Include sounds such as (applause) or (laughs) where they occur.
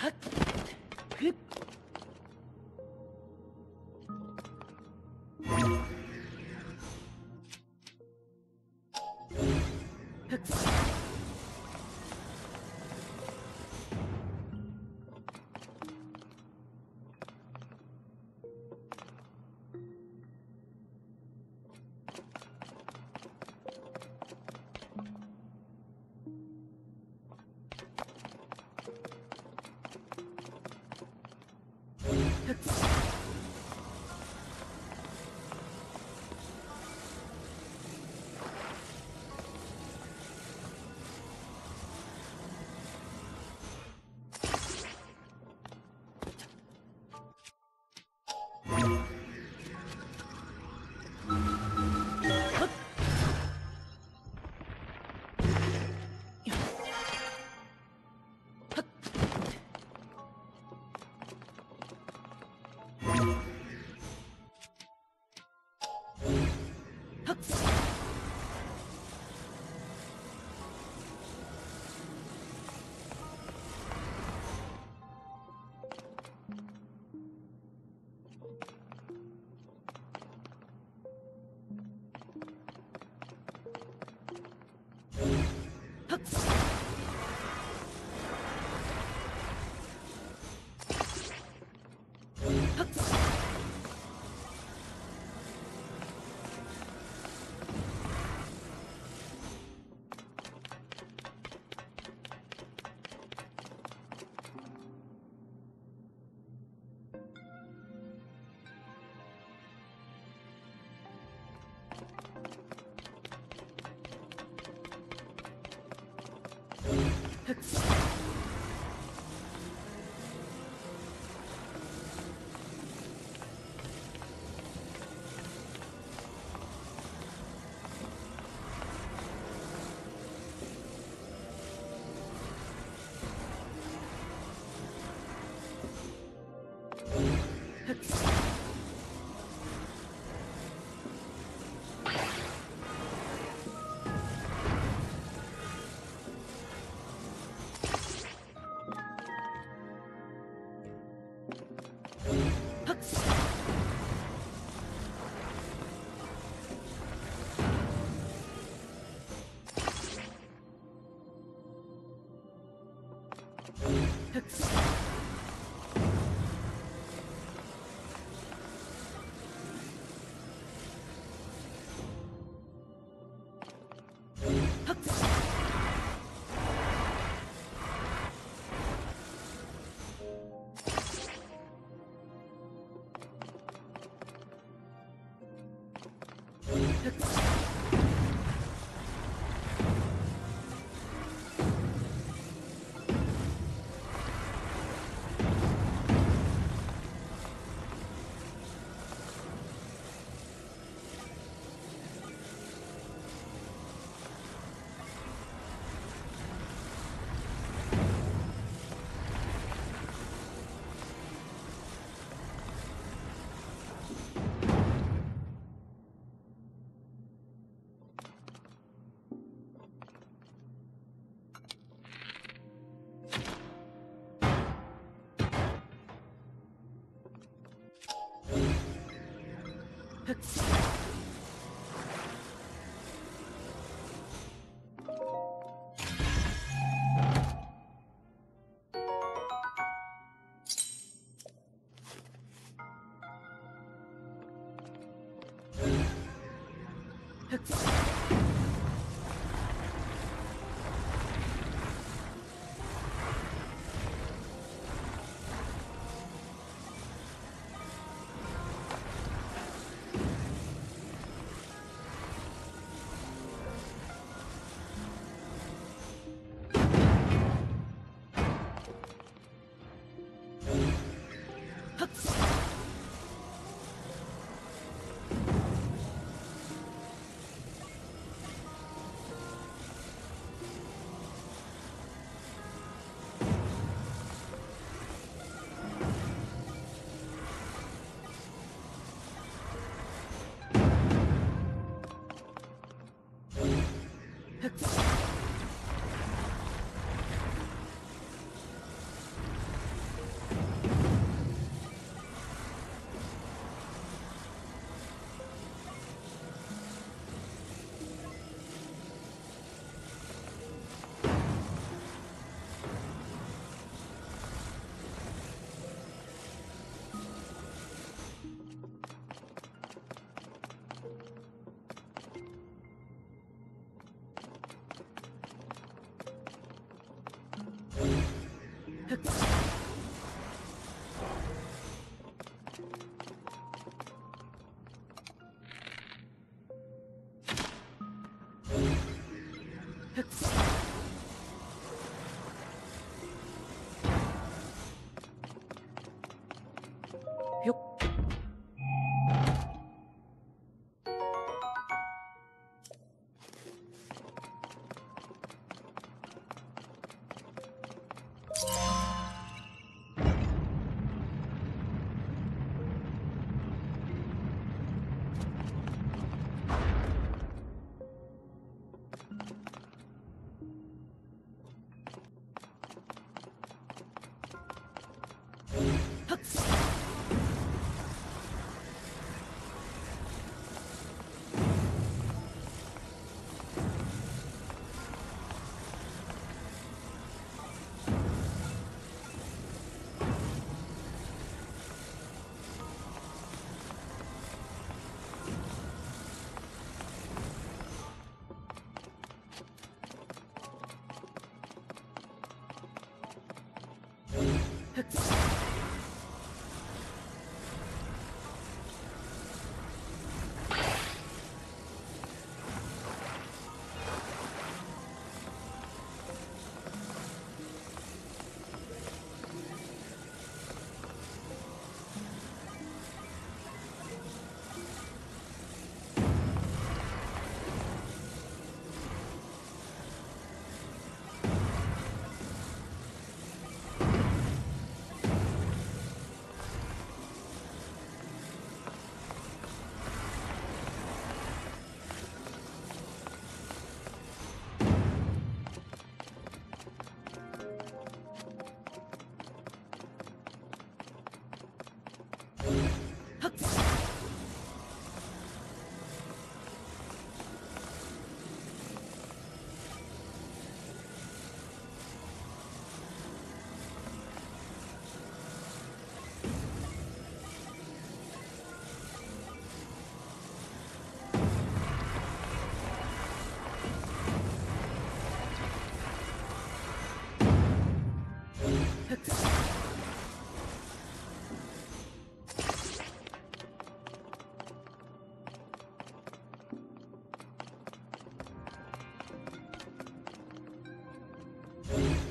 フッ。Let's go. Let's Let's go. Hups. Huh. (laughs) Attack!